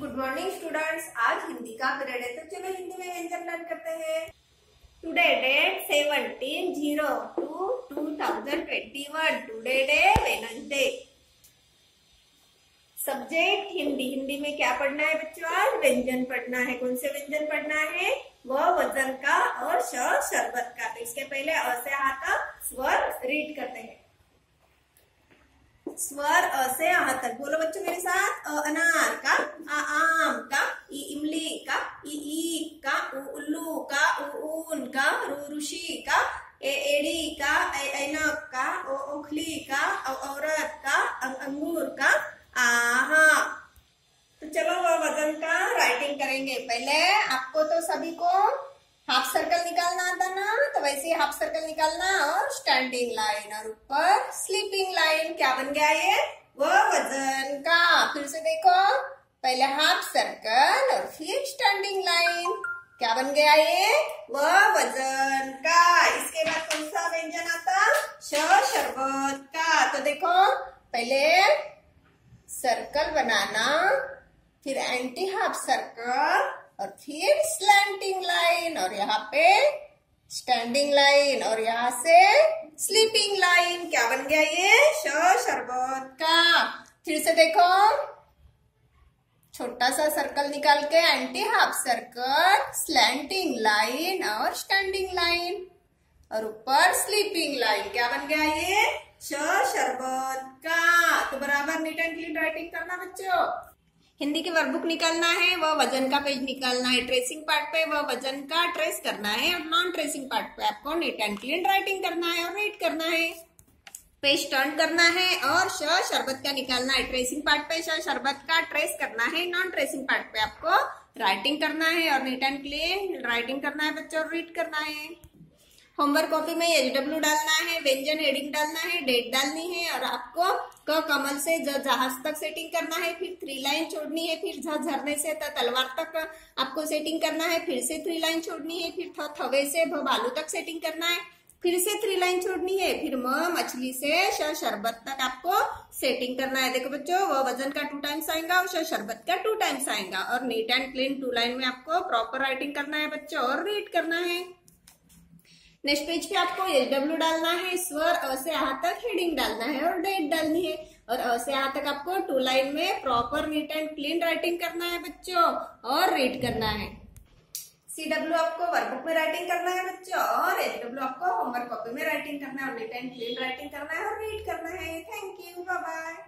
Good morning students आज हिंदी का period है तो चलो हिंदी में व्यंजन लर्न करते हैं। Today date seventeen zero two two thousand twenty one today day Wednesday subject Hindi. Hindi में क्या पढ़ना है बच्चों? आज व्यंजन पढ़ना है। कौन से व्यंजन पढ़ना है? वह वज़न का और शरबत का। तो इसके पहले अ से आ तक स्वर रीड करते हैं। स्वर, अ, से आ तक बोलो बच्चों मेरे साथ, अ, अनार का आ आम का, ई, इमली का, ई ईख का, उ, उल्लू का, उ, ऊन का, रु, ऋषि का, ए, एड़ी का ऐनक का, ओ, ओखली का, औ, औरत का अंग अंगूर का, आहा। तो चलो वज़न का राइटिंग करेंगे। पहले आपको तो सभी को हाफ़ सर्कल निकालना आता ना तो वैसे हाफ़ सर्कल निकालना और स्टैंडिंग लाइन और ऊपर स्लीपिंग लाइन क्या बन गया ये? वो वज़न का। फिर से देखो। पहले हाफ़ सर्कल और फिर स्टैंडिंग लाइन क्या बन गया ये? वह वज़न का। इसके बाद कौन सा व्यंजन आता? श शरबत का। तो देखो, पहले सर्कल बनाना, फिर एंटी हाफ़ सर्कल और फिर स्लैंटिंग लाइन और यहाँ पे स्टैंडिंग लाइन और यहाँ से स्लीपिंग लाइन क्या बन गया ये? शरबत का। फिर से देखो। छोटा सा सर्कल निकाल के anti half circle slanting line और स्टैंडिंग लाइन और ऊपर स्लीपिंग लाइन क्या बन गया ये? शरबत का। तो बराबर नीट एंड क्लीन राइटिंग करना बच्चों। हिंदी की वर्कबुक निकालना है, वह वज़न का पेज निकालना है ट्रेसिंग पार्ट पे वह वज़न का ट्रेस करना है, और नॉन ट्रेसिंग पार्ट पे आपको नीट एंड क्लीन राइटिंग करना है और रीड करना है। पेज टर्न करना है और श शरबत का निकालना है ट्रेसिंग पार्ट पे श शरबत का ट्रेस करना है नॉन ट्रेसिंग पार्ट पे आपको राइटिंग करना है और नीट एंड क्लीन राइटिंग करना है, बच्चों रीड करना है। होमवर्क कॉपी में एच डब्ल्यू डालना है, व्यंजन हेडिंग डालना है डेट डालनी है और आपको क कमल से ज जहाज़ तक सेटिंग करना है, फिर थ्री लाइन छोड़नी है, फिर झ झरने से त तलवार तक आपको सेटिंग करना है, फिर से थ्री लाइन छोड़नी है, फिर थ थवे से भ बालू तक सेटिंग करना है, फिर से थ्री लाइन छोड़नी है, फिर म मछली से श शरबत तक आपको सेटिंग करना है। देखो बच्चों, वो वज़न का टू टाइम्स आएगा और श शरबत का टू टाइम्स आएगा और neat and clean two line में आपको प्रॉपर राइटिंग करना है बच्चों और रीड करना है। नेक्स्ट पेज पे आपको एच डब्ल्यू डालना है स्वर अ, से आ तक हेडिंग डालना है और डेट डालनी है। और, अ, से आ तक आपको टू लाइन में proper neat and clean writing करना है बच्चों, और रीड करना है। सी डब्ल्यू आपको वर्कबुक में राइटिंग करना है बच्चों, और एच डब्ल्यू आपको होमवर्क कॉपी में राइटिंग करना है, और नीट एंड क्लीन राइटिंग करना है, और रीड करना है। Thank you bye